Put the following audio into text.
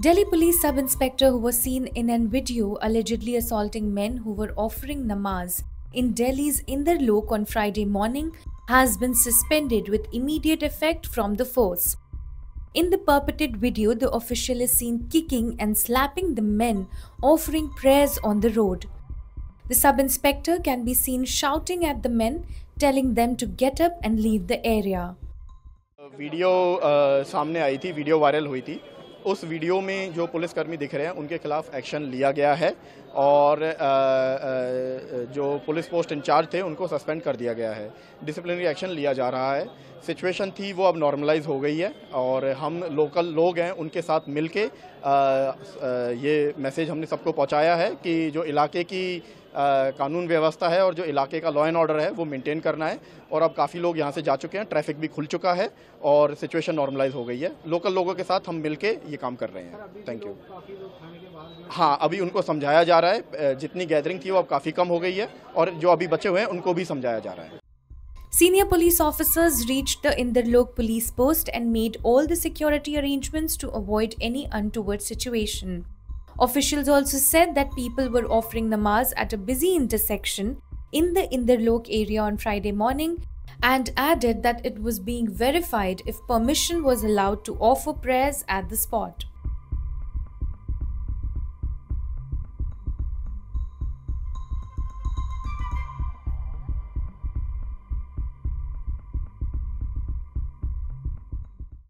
Delhi Police Sub Inspector, who was seen in an video allegedly assaulting men who were offering namaz in Delhi's Indar Lok on Friday morning, has been suspended with immediate effect from the force. In the purported video, the official is seen kicking and slapping the men offering prayers on the road. The sub inspector can be seen shouting at the men, telling them to get up and leave the area. Video अ, सामने आई थी video viral हुई थी उस video में जो पुलिसकर्मी दिख रहे हैं उनके खिलाफ एक्शन लिया गया है और जो पुलिस पोस्ट इंचार्ज थे उनको सस्पेंड कर दिया गया है। डिसिप्लिनरी एक्शन लिया जा रहा है। सिचुएशन थी वो अब नॉर्मलाइज हो गई है और हम लोकल लोग हैं उनके साथ मिलके अ, अ, ये मैसेज हमने सबको पहुँचाया है कि जो इलाके की कानून व्यवस्था है और जो इलाके का लॉ एंड ऑर्डर है वो मेंटेन करना है। और अब काफ़ी लोग यहाँ से जा चुके हैं ट्रैफ़िक भी खुल चुका है और सिचुएशन नॉर्मलाइज हो गई है। लोकल लोगों के साथ हम मिलके ये काम कर रहे हैं। थैंक यू हाँ अभी उनको समझाया जा रहा है। जितनी गैदरिंग थी वो अब काफ़ी कम हो गई है और जो अभी बचे हुए हैं उनको भी समझाया जा रहा है। Senior police officers reached the Inderlok police post and made all the security arrangements to avoid any untoward situation. Officials also said that people were offering namaz at a busy intersection in the Inderlok area on Friday morning and added that it was being verified if permission was allowed to offer prayers at the spot.